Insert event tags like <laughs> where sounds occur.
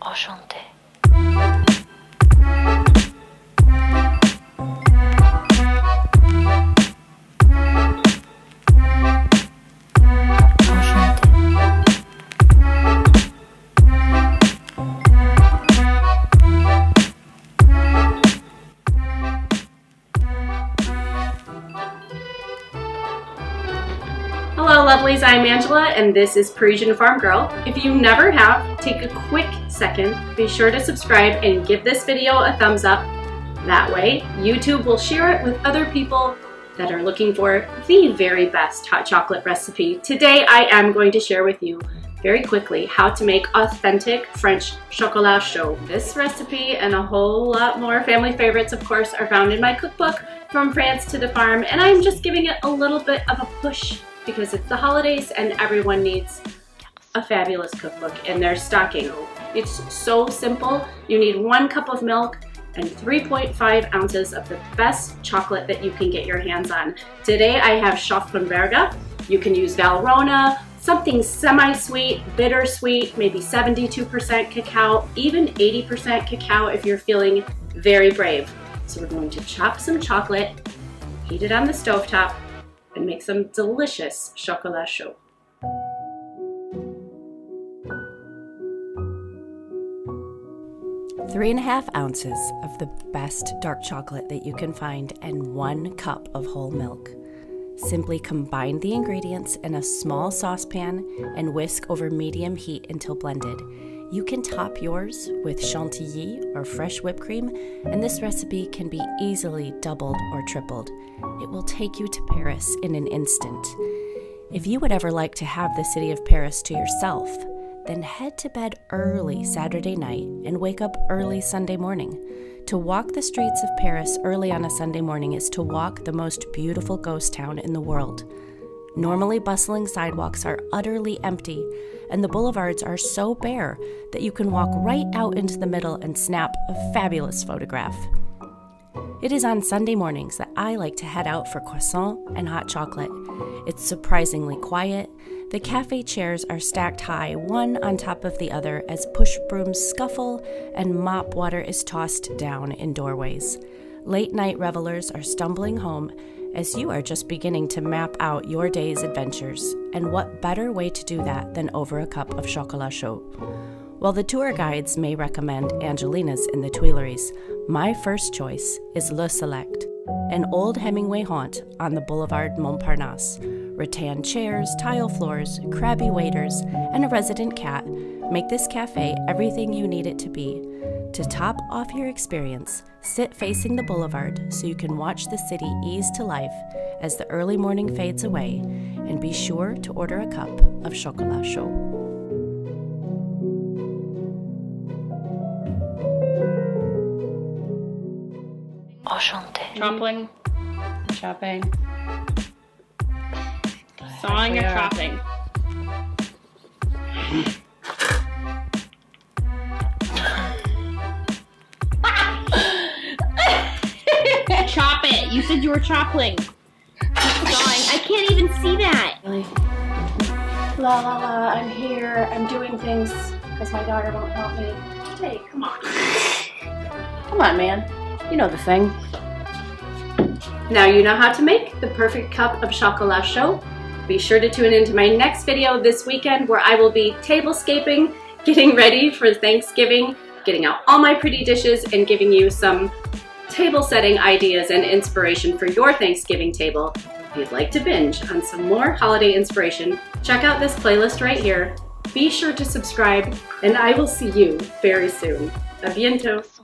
Enchanté. Hello lovelies, I'm Angela and this is Parisienne Farmgirl. If you never have, take a quick second, be sure to subscribe and give this video a thumbs up. That way, YouTube will share it with other people that are looking for the very best hot chocolate recipe. Today I am going to share with you very quickly how to make authentic French chocolat chaud. This recipe and a whole lot more family favorites of course are found in my cookbook From France to the Farm and I'm just giving it a little bit of a push because it's the holidays and everyone needs a fabulous cookbook in their stocking. It's so simple. You need one cup of milk and 3.5 ounces of the best chocolate that you can get your hands on. Today I have Scharffen Berger. You can use Valrhona something semi-sweet, bittersweet, maybe 72% cacao, even 80% cacao if you're feeling very brave. So we're going to chop some chocolate, heat it on the stove top, and make some delicious chocolat chaud. Three and a half ounces of the best dark chocolate that you can find and one cup of whole milk. Simply combine the ingredients in a small saucepan and whisk over medium heat until blended. You can top yours with chantilly or fresh whipped cream, and this recipe can be easily doubled or tripled. It will take you to Paris in an instant. If you would ever like to have the city of Paris to yourself, then head to bed early Saturday night and wake up early Sunday morning. To walk the streets of Paris early on a Sunday morning is to walk the most beautiful ghost town in the world. Normally bustling sidewalks are utterly empty, and the boulevards are so bare that you can walk right out into the middle and snap a fabulous photograph. It is on Sunday mornings that I like to head out for croissant and hot chocolate. It's surprisingly quiet, the cafe chairs are stacked high, one on top of the other, as push brooms scuffle and mop water is tossed down in doorways. Late night revelers are stumbling home as you are just beginning to map out your day's adventures. And what better way to do that than over a cup of chocolat chaud? While the tour guides may recommend Angelina's in the Tuileries, my first choice is Le Select, an old Hemingway haunt on the Boulevard Montparnasse rattan chairs, tile floors, crabby waiters, and a resident cat make this cafe everything you need it to be. To top off your experience, sit facing the boulevard so you can watch the city ease to life as the early morning fades away, and be sure to order a cup of chocolat chaud. Enchanté. Chopping. Chopping. Sawing or chopping? Chop it. You said you were chopping. Sawing. I can't even see that. La la la, I'm here. I'm doing things because my daughter won't help me. Hey, come on. Come on, man. You know the thing. Now you know how to make the perfect cup of chocolat chaud. Be sure to tune into my next video this weekend where I will be tablescaping, <laughs> getting ready for Thanksgiving, getting out all my pretty dishes and giving you some table setting ideas and inspiration for your Thanksgiving table. If you'd like to binge on some more holiday inspiration, check out this playlist right here. Be sure to subscribe and I will see you very soon. A bientôt.